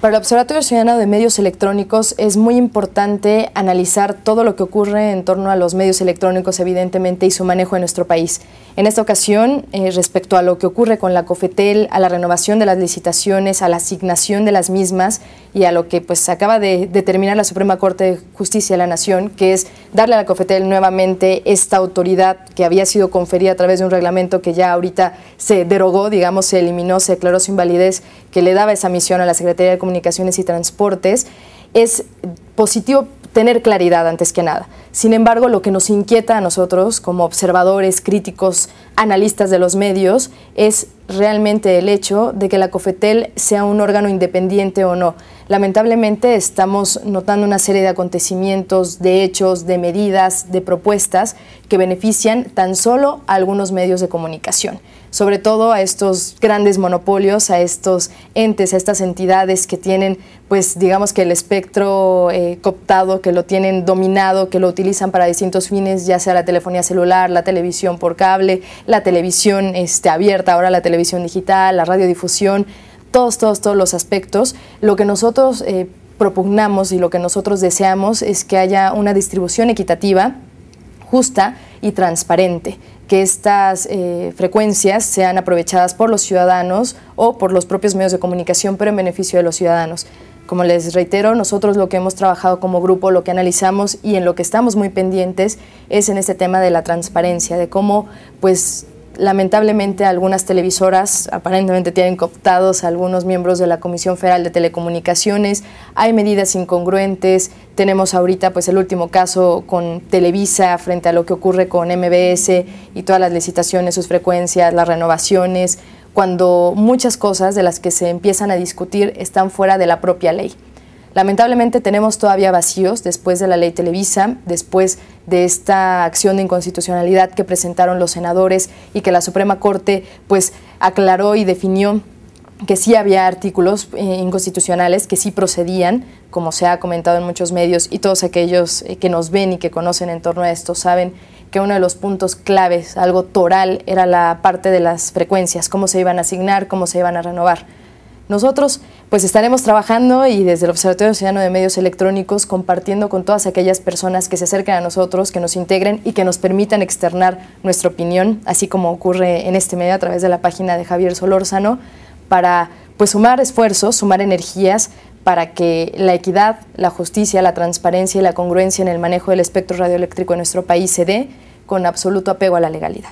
Para el Observatorio Ciudadano de Medios Electrónicos es muy importante analizar todo lo que ocurre en torno a los medios electrónicos, evidentemente, y su manejo en nuestro país. En esta ocasión, eh, respecto a lo que ocurre con la COFETEL, a la renovación de las licitaciones, a la asignación de las mismas y a lo que pues acaba de determinar la Suprema Corte de Justicia de la Nación, que es darle a la COFETEL nuevamente esta autoridad que había sido conferida a través de un reglamento que ya ahorita se derogó, digamos, se eliminó, se declaró su invalidez, que le daba esa misión a la Secretaría de Comunicaciones y Transportes, es positivo tener claridad antes que nada. Sin embargo, lo que nos inquieta a nosotros como observadores, críticos, analistas de los medios es realmente el hecho de que la COFETEL sea un órgano independiente o no. Lamentablemente estamos notando una serie de acontecimientos, de hechos, de medidas, de propuestas que benefician tan solo a algunos medios de comunicación, sobre todo a estos grandes monopolios, a estos entes, a estas entidades que tienen, pues digamos que el espectro eh, cooptado, que lo tienen dominado, que lo utilizan para distintos fines, ya sea la telefonía celular, la televisión por cable, la televisión este, abierta, ahora la televisión digital, la radiodifusión todos, todos, todos los aspectos. Lo que nosotros eh, propugnamos y lo que nosotros deseamos es que haya una distribución equitativa, justa y transparente que estas eh, frecuencias sean aprovechadas por los ciudadanos o por los propios medios de comunicación, pero en beneficio de los ciudadanos. Como les reitero, nosotros lo que hemos trabajado como grupo, lo que analizamos y en lo que estamos muy pendientes es en este tema de la transparencia, de cómo pues Lamentablemente algunas televisoras aparentemente tienen cooptados a algunos miembros de la Comisión Federal de Telecomunicaciones, hay medidas incongruentes, tenemos ahorita pues el último caso con Televisa frente a lo que ocurre con MBS y todas las licitaciones, sus frecuencias, las renovaciones, cuando muchas cosas de las que se empiezan a discutir están fuera de la propia ley. Lamentablemente tenemos todavía vacíos después de la ley Televisa, después de esta acción de inconstitucionalidad que presentaron los senadores y que la Suprema Corte pues aclaró y definió que sí había artículos eh, inconstitucionales que sí procedían, como se ha comentado en muchos medios, y todos aquellos eh, que nos ven y que conocen en torno a esto saben que uno de los puntos claves, algo toral, era la parte de las frecuencias, cómo se iban a asignar, cómo se iban a renovar. Nosotros pues estaremos trabajando y desde el Observatorio Ciudadano de Medios Electrónicos compartiendo con todas aquellas personas que se acercan a nosotros, que nos integren y que nos permitan externar nuestra opinión, así como ocurre en este medio a través de la página de Javier Solórzano, para pues sumar esfuerzos, sumar energías para que la equidad, la justicia, la transparencia y la congruencia en el manejo del espectro radioeléctrico en nuestro país se dé con absoluto apego a la legalidad.